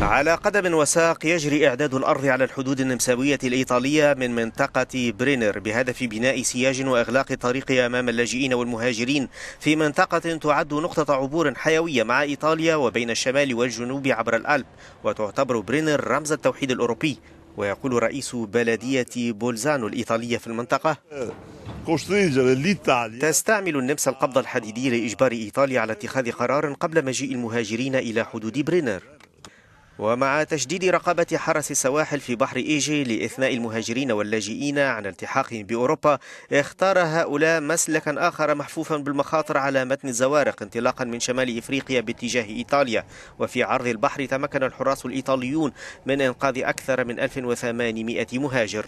على قدم وساق يجري إعداد الأرض على الحدود النمساوية الإيطالية من منطقة برينر بهدف بناء سياج وإغلاق الطريق أمام اللاجئين والمهاجرين في منطقة تعد نقطة عبور حيوية مع إيطاليا وبين الشمال والجنوب عبر الألب وتعتبر برينر رمز التوحيد الأوروبي ويقول رئيس بلدية بولزانو الإيطالية في المنطقة. تستعمل النمسا القبض الحديدي لإجبار إيطاليا على اتخاذ قرار قبل مجيء المهاجرين إلى حدود برينر. ومع تشديد رقابة حرس السواحل في بحر إيجي لإثناء المهاجرين واللاجئين عن التحاقهم بأوروبا اختار هؤلاء مسلكا آخر محفوفا بالمخاطر على متن الزوارق انطلاقا من شمال إفريقيا باتجاه إيطاليا. وفي عرض البحر تمكن الحراس الإيطاليون من إنقاذ أكثر من 1800 مهاجر.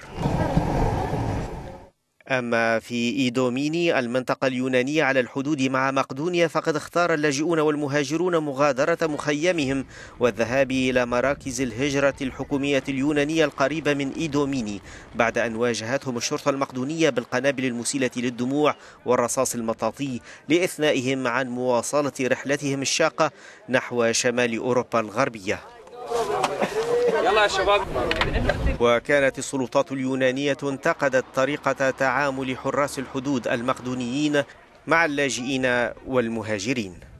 أما في إيدوميني المنطقة اليونانية على الحدود مع مقدونيا فقد اختار اللاجئون والمهاجرون مغادرة مخيمهم والذهاب إلى مراكز الهجرة الحكومية اليونانية القريبة من إيدوميني بعد أن واجهتهم الشرطة المقدونية بالقنابل المسيلة للدموع والرصاص المطاطي لإثنائهم عن مواصلة رحلتهم الشاقة نحو شمال أوروبا الغربية. يلا يا شباب. وكانت السلطات اليونانية انتقدت طريقة تعامل حراس الحدود المقدونيين مع اللاجئين والمهاجرين.